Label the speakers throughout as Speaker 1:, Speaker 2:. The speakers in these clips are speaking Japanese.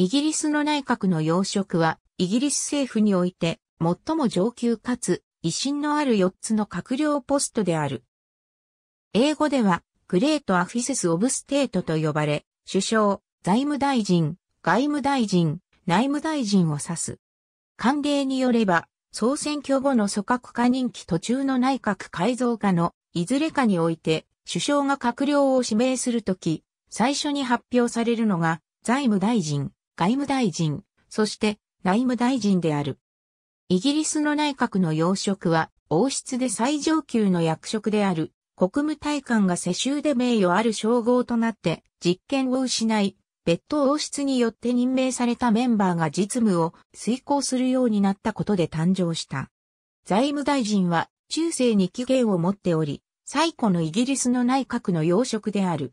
Speaker 1: イギリスの内閣の要職は、イギリス政府において、最も上級かつ、威信のある4つの閣僚ポストである。英語では、 Great Offices of State と呼ばれ、首相、財務大臣、外務大臣、内務大臣を指す。慣例によれば、総選挙後の組閣か任期途中の内閣改造かのいずれかにおいて、首相が閣僚を指名するとき、最初に発表されるのが、財務大臣、外務大臣、そして内務大臣である。イギリスの内閣の要職は、王室で最上級の役職である、国務大官が世襲で名誉ある称号となって、実権を失い、別途王室によって任命されたメンバーが実務を遂行するようになったことで誕生した。財務大臣は中世に期限を持っており、最古のイギリスの内閣の要職である。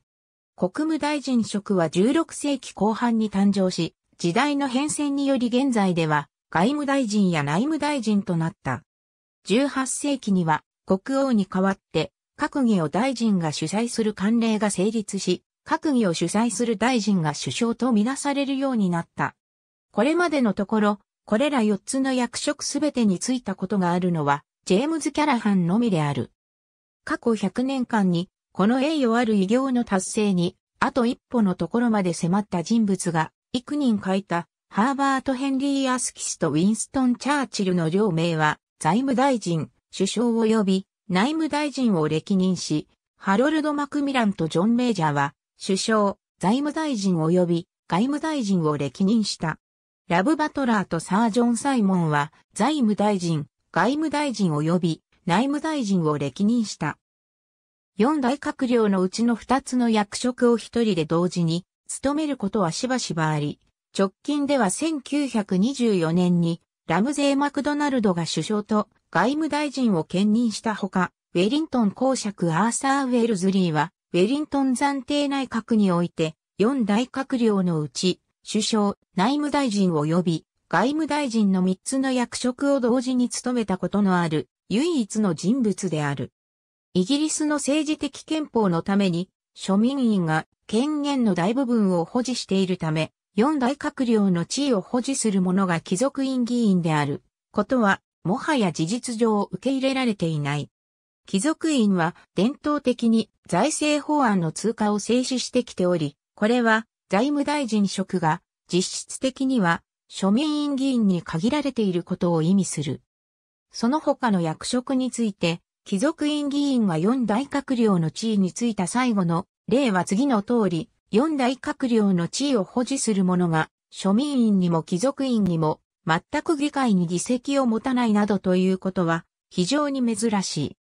Speaker 1: 国務大臣職は16世紀後半に誕生し、時代の変遷により現在では外務大臣や内務大臣となった。18世紀には国王に代わって閣議を大臣が主催する慣例が成立し、閣議を主催する大臣が首相とみなされるようになった。これまでのところ、これら4つの役職すべてについたことがあるのは、ジェームズ・キャラハンのみである。過去100年間にこの栄誉ある偉業の達成に、あと一歩のところまで迫った人物が、幾人書いた、ハーバート・ヘンリー・アスキスとウィンストン・チャーチルの両名は、財務大臣、首相及び内務大臣を歴任し、ハロルド・マクミランとジョン・メージャーは、首相、財務大臣及び外務大臣を歴任した。ラブ・バトラーとサージョン・サイモンは、財務大臣、外務大臣及び内務大臣を歴任した。四大閣僚のうちの二つの役職を一人で同時に務めることはしばしばあり、直近では1924年にラムゼー・マクドナルドが首相と外務大臣を兼任したほか、ウェリントン公爵アーサー・ウェルズリーは、ウェリントン暫定内閣において、四大閣僚のうち、首相、内務大臣及び外務大臣の三つの役職を同時に務めたことのある唯一の人物である。イギリスの政治的憲法のために、庶民院が権限の大部分を保持しているため、四大閣僚の地位を保持する者が貴族院議員であることは、もはや事実上受け入れられていない。貴族院は伝統的に財政法案の通過を制止してきており、これは財務大臣職が実質的には庶民院議員に限られていることを意味する。その他の役職について貴族院議員が四大閣僚の地位についた最後の例は次の通り、四大閣僚の地位を保持する者が、庶民院にも貴族院にも、全く議会に議席を持たないなどということは、非常に珍しい。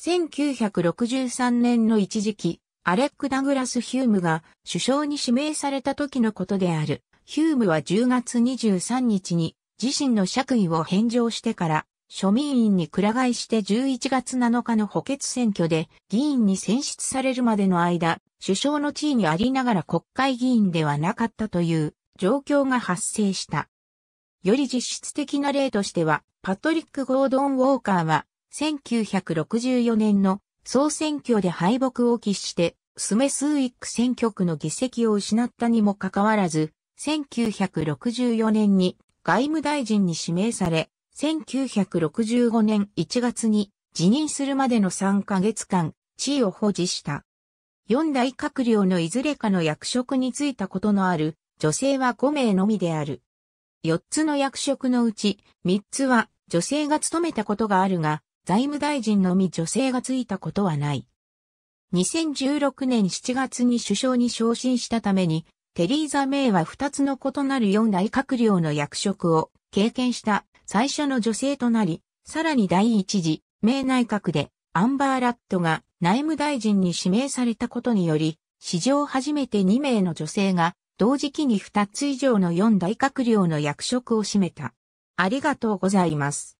Speaker 1: 1963年の一時期、アレック・ダグラス・ヒュームが首相に指名された時のことである。ヒュームは10月23日に自身の爵位を返上してから庶民院にくら替えして11月7日の補欠選挙で議員に選出されるまでの間、首相の地位にありながら国会議員ではなかったという状況が発生した。より実質的な例としては、パトリック・ゴードン・ウォーカーは、1964年の総選挙で敗北を喫して、スメスウィック選挙区の議席を失ったにもかかわらず、1964年に外務大臣に指名され、1965年1月に辞任するまでの3ヶ月間、地位を保持した。四大閣僚のいずれかの役職に就いたことのある女性は5名のみである。4つの役職のうち3つは女性が務めたことがあるが、財務大臣のみ女性が就いたことはない。2016年7月に首相に昇進したために、テリーザ・メイは2つの異なる四大閣僚の役職を経験した最初の女性となり、さらに第一次、明内閣で、アンバーラットが内務大臣に指名されたことにより、史上初めて2名の女性が、同時期に2つ以上の4大閣僚の役職を占めた。ありがとうございます。